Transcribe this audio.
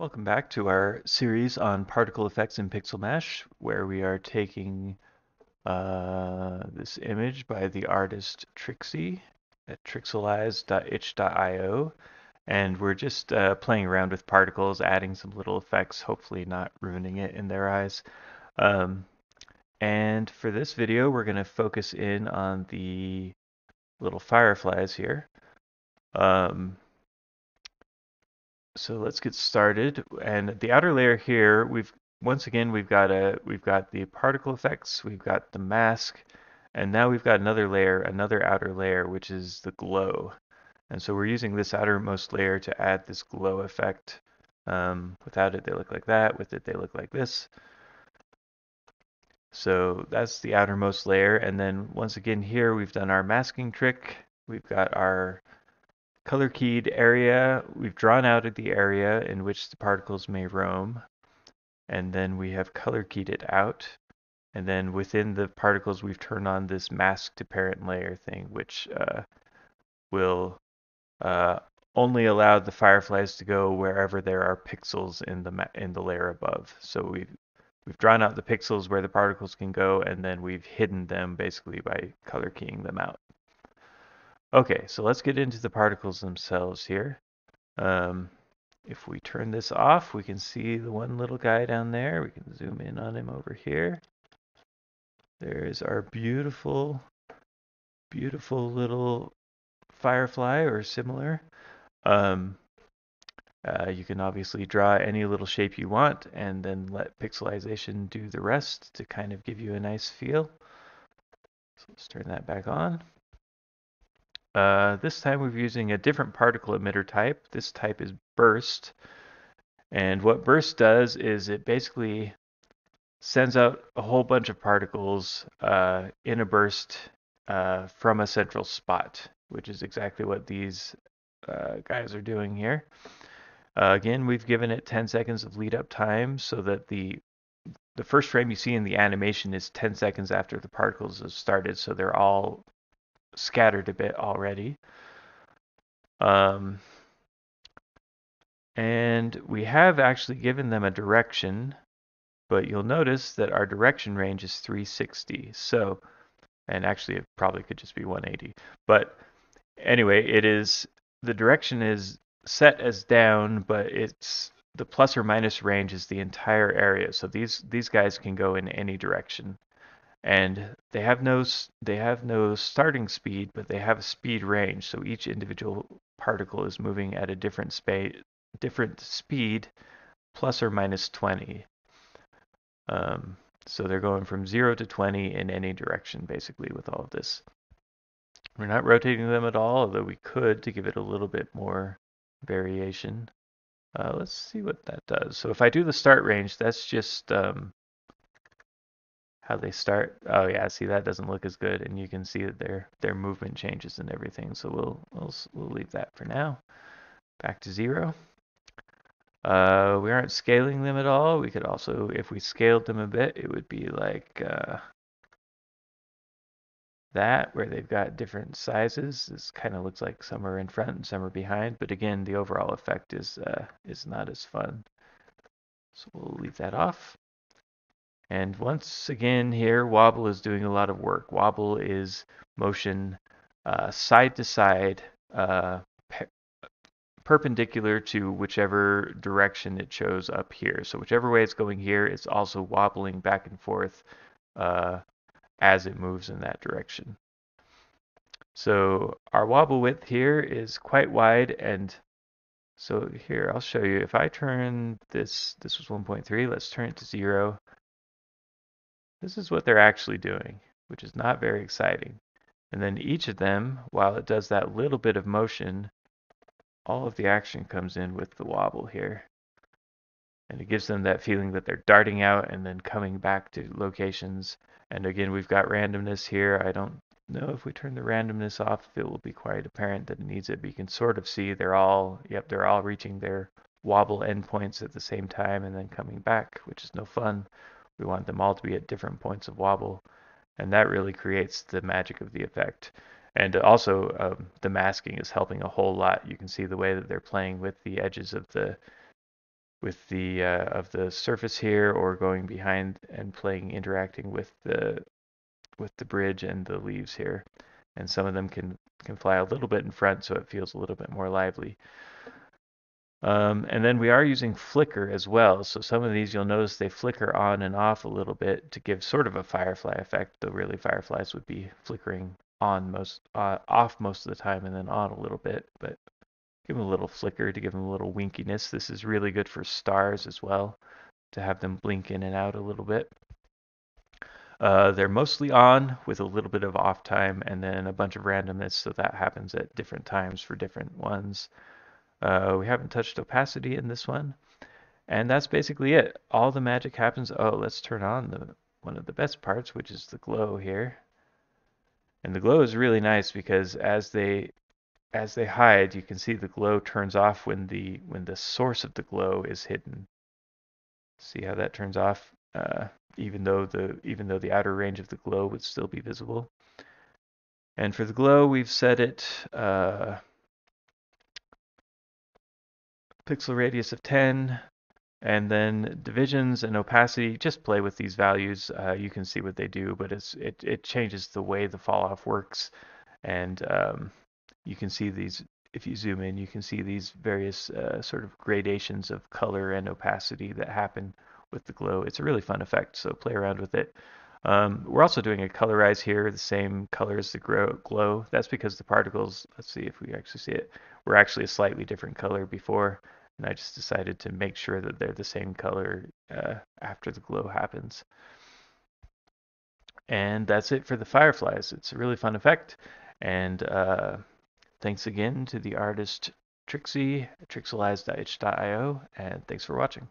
Welcome back to our series on particle effects in Pixelmash, where we are taking uh, this image by the artist Trixie at trixelized.itch.io, and we're just uh, playing around with particles, adding some little effects, hopefully not ruining it in their eyes. Um, and for this video, we're going to focus in on the little fireflies here. Um, so let's get started. And the outer layer here, we've once again we've got a we've got the particle effects, we've got the mask, and now we've got another layer, another outer layer, which is the glow. And so we're using this outermost layer to add this glow effect. Um, without it, they look like that. With it, they look like this. So that's the outermost layer. And then once again here, we've done our masking trick. We've got our color keyed area, we've drawn out the area in which the particles may roam, and then we have color keyed it out. And then within the particles, we've turned on this mask to parent layer thing, which uh, will uh, only allow the fireflies to go wherever there are pixels in the in the layer above. So we've we've drawn out the pixels where the particles can go, and then we've hidden them basically by color keying them out. Okay, so let's get into the particles themselves here. Um, if we turn this off, we can see the one little guy down there. We can zoom in on him over here. There's our beautiful, beautiful little firefly or similar. Um, uh, you can obviously draw any little shape you want and then let pixelization do the rest to kind of give you a nice feel. So let's turn that back on. Uh, this time we're using a different particle emitter type. This type is burst. And what burst does is it basically sends out a whole bunch of particles uh, in a burst uh, from a central spot, which is exactly what these uh, guys are doing here. Uh, again, we've given it 10 seconds of lead up time so that the the first frame you see in the animation is 10 seconds after the particles have started, so they're all scattered a bit already. Um, and we have actually given them a direction, but you'll notice that our direction range is 360. So, and actually it probably could just be 180. But anyway, it is, the direction is set as down, but it's the plus or minus range is the entire area. So these, these guys can go in any direction and they have no they have no starting speed, but they have a speed range. So each individual particle is moving at a different space, different speed, plus or minus 20. Um, so they're going from 0 to 20 in any direction, basically, with all of this. We're not rotating them at all, although we could to give it a little bit more variation. Uh, let's see what that does. So if I do the start range, that's just um, how they start. Oh yeah, see that doesn't look as good, and you can see that their their movement changes and everything. So we'll we'll we'll leave that for now. Back to zero. Uh, we aren't scaling them at all. We could also, if we scaled them a bit, it would be like uh, that, where they've got different sizes. This kind of looks like some are in front and some are behind, but again, the overall effect is uh, is not as fun. So we'll leave that off. And once again here, wobble is doing a lot of work. Wobble is motion uh, side to side, uh, pe perpendicular to whichever direction it shows up here. So whichever way it's going here, it's also wobbling back and forth uh, as it moves in that direction. So our wobble width here is quite wide and so here I'll show you if I turn this this was 1.3 let's turn it to 0 this is what they're actually doing, which is not very exciting. And then each of them, while it does that little bit of motion, all of the action comes in with the wobble here. And it gives them that feeling that they're darting out and then coming back to locations. And again, we've got randomness here. I don't know if we turn the randomness off, it will be quite apparent that it needs it. But you can sort of see they're all, yep, they're all reaching their wobble endpoints at the same time and then coming back, which is no fun. We want them all to be at different points of wobble, and that really creates the magic of the effect. And also, um, the masking is helping a whole lot. You can see the way that they're playing with the edges of the with the uh, of the surface here or going behind and playing interacting with the with the bridge and the leaves here and some of them can can fly a little bit in front so it feels a little bit more lively um, and then we are using flicker as well so some of these you'll notice they flicker on and off a little bit to give sort of a firefly effect though really fireflies would be flickering on most uh, off most of the time and then on a little bit but give them a little flicker to give them a little winkiness. This is really good for stars as well, to have them blink in and out a little bit. Uh, they're mostly on with a little bit of off time and then a bunch of randomness, so that happens at different times for different ones. Uh, we haven't touched opacity in this one. And that's basically it. All the magic happens. Oh, let's turn on the one of the best parts, which is the glow here. And the glow is really nice because as they as they hide, you can see the glow turns off when the when the source of the glow is hidden. See how that turns off, uh, even though the even though the outer range of the glow would still be visible. And for the glow, we've set it uh, pixel radius of 10, and then divisions and opacity. Just play with these values. Uh, you can see what they do, but it's it it changes the way the fall off works, and um, you can see these, if you zoom in, you can see these various uh, sort of gradations of color and opacity that happen with the glow. It's a really fun effect, so play around with it. Um, we're also doing a colorize here, the same color as the glow. That's because the particles, let's see if we actually see it, were actually a slightly different color before, and I just decided to make sure that they're the same color uh, after the glow happens. And that's it for the fireflies. It's a really fun effect, and uh, Thanks again to the artist Trixie, trixelized.itch.io, and thanks for watching.